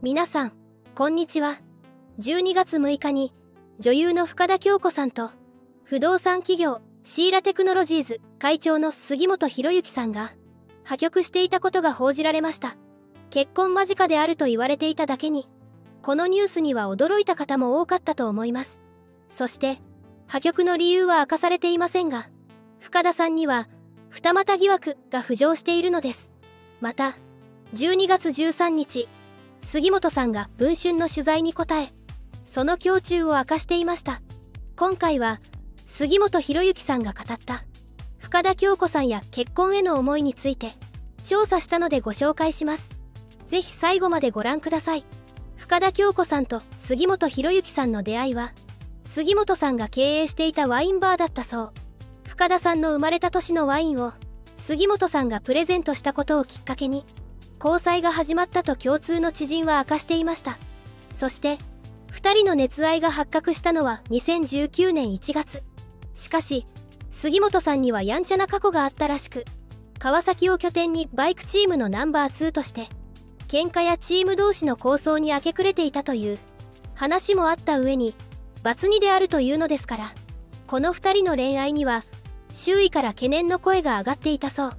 皆さんこんにちは。12月6日に女優の深田恭子さんと不動産企業シーラテクノロジーズ会長の杉本博之さんが破局していたことが報じられました。結婚間近であると言われていただけにこのニュースには驚いた方も多かったと思います。そして破局の理由は明かされていませんが深田さんには二股疑惑が浮上しているのです。また12月13日杉本さんが文春の取材に答えその胸中を明かしていました。今回は杉本博之さんが語った深田恭子さんや結婚への思いについて調査したのでご紹介します。ぜひ最後までご覧ください。深田恭子さんと杉本博之さんの出会いは杉本さんが経営していたワインバーだったそう。深田さんの生まれた年のワインを杉本さんがプレゼントしたことをきっかけに交際が始まったと共通の知人は明かしていました。そして2人の熱愛が発覚したのは2019年1月。しかし杉本さんにはやんちゃな過去があったらしく川崎を拠点にバイクチームのナンバー2として喧嘩やチーム同士の抗争に明け暮れていたという話もあった上に罰2であるというのですからこの2人の恋愛には周囲から懸念の声が上がっていたそう。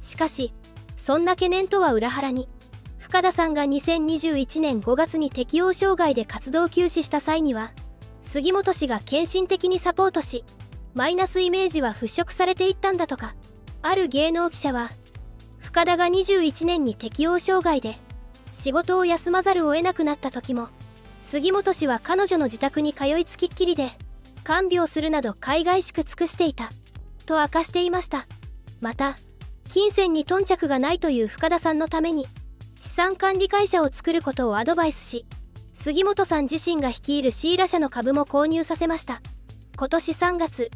しかしそんな懸念とは裏腹に深田さんが2021年5月に適応障害で活動休止した際には杉本氏が献身的にサポートしマイナスイメージは払拭されていったんだとかある芸能記者は深田が21年に適応障害で仕事を休まざるを得なくなった時も杉本氏は彼女の自宅に通いつきっきりで看病するなど海外しく尽くしていたと明かしていました。また金銭に頓着がないという深田さんのために資産管理会社を作ることをアドバイスし杉本さん自身が率いるシーラ社の株も購入させました。今年3月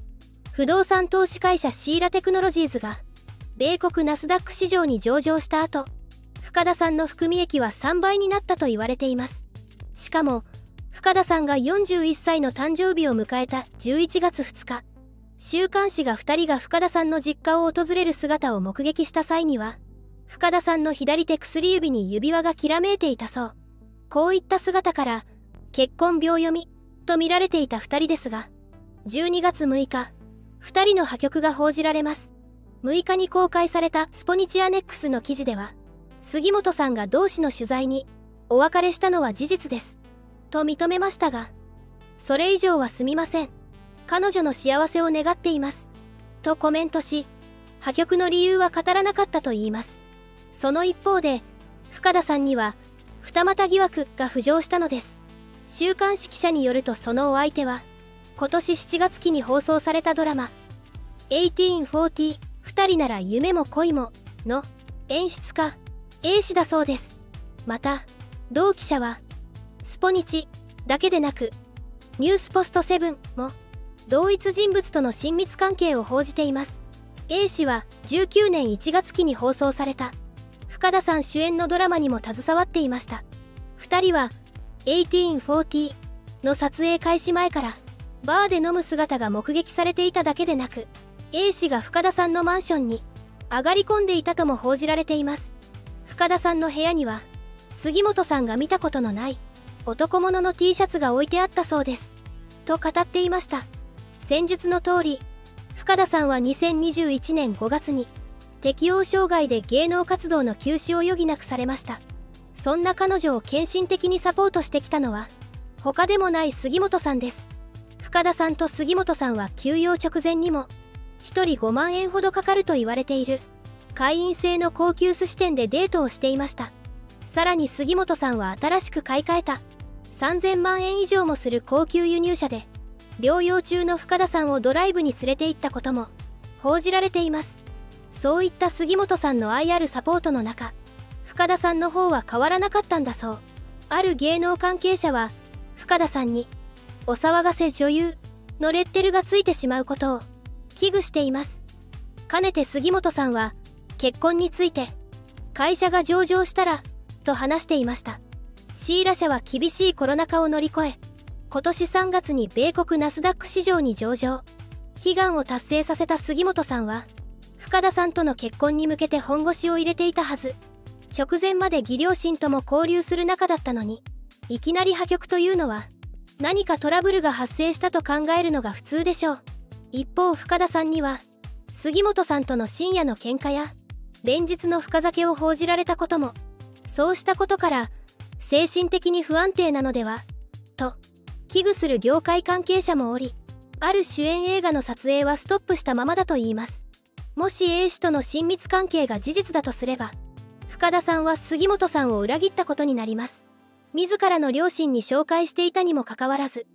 不動産投資会社シーラテクノロジーズが米国ナスダック市場に上場した後深田さんの含み益は3倍になったと言われています。しかも深田さんが41歳の誕生日を迎えた11月2日週刊誌が2人が深田さんの実家を訪れる姿を目撃した際には深田さんの左手薬指に指輪がきらめいていたそう。こういった姿から結婚秒読みと見られていた2人ですが12月6日2人の破局が報じられます。6日に公開されたスポニチアネックスの記事では杉本さんが同志の取材にお別れしたのは事実ですと認めましたがそれ以上はすみません。彼女の幸せを願っています。とコメントし破局の理由は語らなかったといいます。その一方で深田さんには二股疑惑が浮上したのです。週刊誌記者によるとそのお相手は今年7月期に放送されたドラマ「1840二人なら夢も恋も」の演出家 A 氏だそうです。また同記者はスポニチだけでなくニュースポストセブンも同一人物との親密関係を報じています。A 氏は19年1月期に放送された。深田さん主演のドラマにも携わっていました。2人は1840の撮影開始前からバーで飲む姿が目撃されていただけでなく A 氏が深田さんのマンションに上がり込んでいたとも報じられています。深田さんの部屋には杉本さんが見たことのない男物の T シャツが置いてあったそうです。と語っていました。先日の通り深田さんは2021年5月に適応障害で芸能活動の休止を余儀なくされました。そんな彼女を献身的にサポートしてきたのは他でもない杉本さんです。深田さんと杉本さんは休養直前にも1人5万円ほどかかると言われている会員制の高級寿司店でデートをしていました。さらに杉本さんは新しく買い替えた。3000万円以上もする高級輸入車で療養中の深田さんをドライブに連れて行ったことも報じられています。そういった杉本さんの愛あるサポートの中深田さんの方は変わらなかったんだそう。ある芸能関係者は深田さんに「お騒がせ女優」のレッテルがついてしまうことを危惧しています。かねて杉本さんは結婚について会社が上場したらと話していました。シーラ社は厳しいコロナ禍を乗り越え今年3月に米国ナスダック市場に上場。悲願を達成させた杉本さんは深田さんとの結婚に向けて本腰を入れていたはず。直前まで義両親とも交流する仲だったのにいきなり破局というのは何かトラブルが発生したと考えるのが普通でしょう。一方深田さんには杉本さんとの深夜の喧嘩や連日の深酒を報じられたことも。そうしたことから精神的に不安定なのではと危惧する業界関係者もおりある主演映画の撮影はストップしたままだといいます。もし A 氏との親密関係が事実だとすれば深田さんは杉本さんを裏切ったことになります。自らの両親に紹介していたにもかかわらず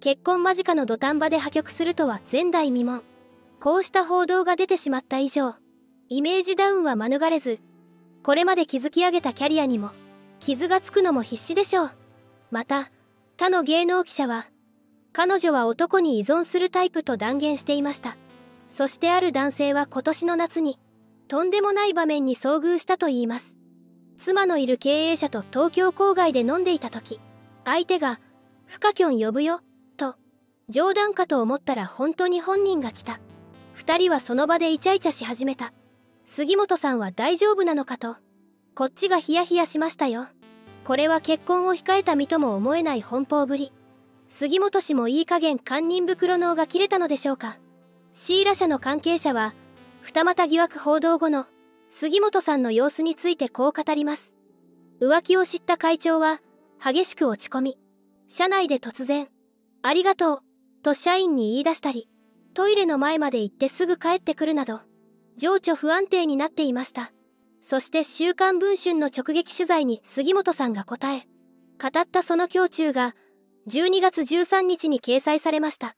結婚間近の土壇場で破局するとは前代未聞。こうした報道が出てしまった以上イメージダウンは免れずこれまで築き上げたキャリアにも傷がつくのも必至でしょう。また他の芸能記者は彼女は男に依存するタイプと断言していました。そしてある男性は今年の夏にとんでもない場面に遭遇したといいます。妻のいる経営者と東京郊外で飲んでいた時相手が「フカキョン呼ぶよ」と冗談かと思ったら本当に本人が来た。2人はその場でイチャイチャし始めた。杉本さんは大丈夫なのかとこっちがヒヤヒヤしましたよ。これは結婚を控えた身とも思えない奔放ぶり。杉本氏もいい加減堪忍袋のが切れたのでしょうか。シーラ社の関係者は二股疑惑報道後の杉本さんの様子についてこう語ります。浮気を知った会長は激しく落ち込み社内で突然「ありがとう」と社員に言い出したりトイレの前まで行ってすぐ帰ってくるなど情緒不安定になっていました。そして「週刊文春」の直撃取材に杉本さんが答え語ったその胸中が12月13日に掲載されました。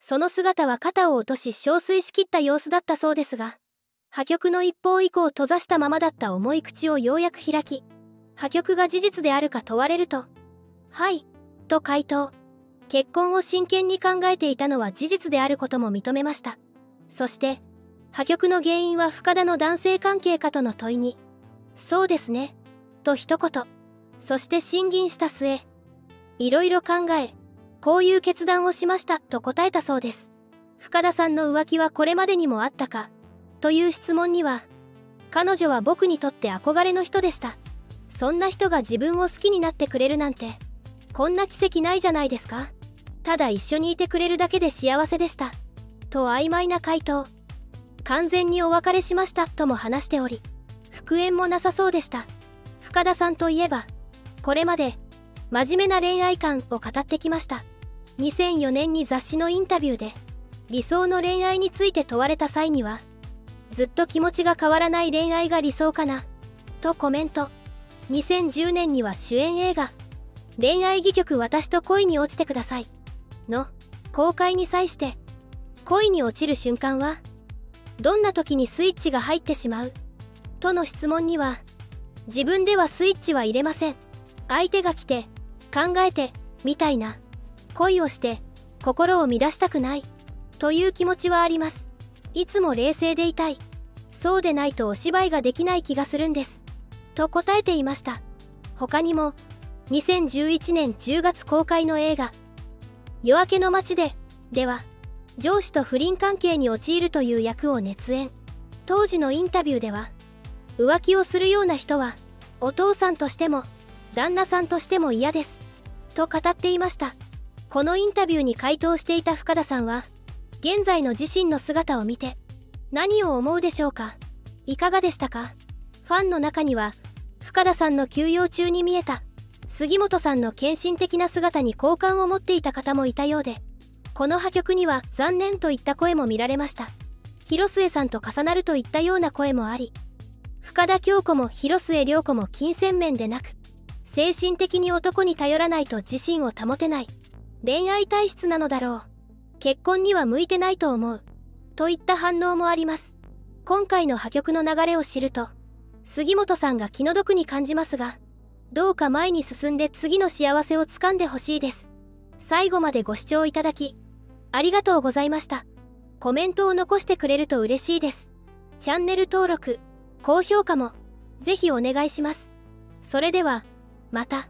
その姿は肩を落とし憔悴しきった様子だったそうですが破局の一方以降閉ざしたままだった重い口をようやく開き破局が事実であるか問われると「はい」と回答。結婚を真剣に考えていたのは事実であることも認めました。そして破局の原因は深田の男性関係かとの問いに「そうですね」と一言そして審議した末いろいろ考えこういう決断をしましたと答えたそうです。深田さんの浮気はこれまでにもあったかという質問には彼女は僕にとって憧れの人でした。そんな人が自分を好きになってくれるなんてこんな奇跡ないじゃないですか。ただ一緒にいてくれるだけで幸せでした。と曖昧な回答。完全にお別れしましたとも話しており復縁もなさそうでした。深田さんといえばこれまで真面目な恋愛観を語ってきました。2004年に雑誌のインタビューで理想の恋愛について問われた際にはずっと気持ちが変わらない恋愛が理想かなとコメント。2010年には主演映画「恋愛戯曲私と恋に落ちてください」の公開に際して恋に落ちる瞬間はどんな時にスイッチが入ってしまう？との質問には自分ではスイッチは入れません。相手が来て考えてみたいな。恋をして心を乱したくない。という気持ちはあります。いつも冷静でいたい。そうでないとお芝居ができない気がするんです。と答えていました。他にも2011年10月公開の映画「夜明けの街で」では上司と不倫関係に陥るという役を熱演。当時のインタビューでは浮気をするような人はお父さんとしても旦那さんとしても嫌ですと語っていました。このインタビューに回答していた深田さんは現在の自身の姿を見て何を思うでしょうかいかがでしたかファンの中には深田さんの休養中に見えた杉本さんの献身的な姿に好感を持っていた方もいたようでこの破局には残念といった声も見られました。広末さんと重なるといったような声もあり深田恭子も広末涼子も金銭面でなく精神的に男に頼らないと自信を保てない恋愛体質なのだろう結婚には向いてないと思うといった反応もあります。今回の破局の流れを知ると杉本さんが気の毒に感じますがどうか前に進んで次の幸せをつかんでほしいです。最後までご視聴いただきありがとうございました。コメントを残してくれると嬉しいです。チャンネル登録高評価もぜひお願いします。それではまた。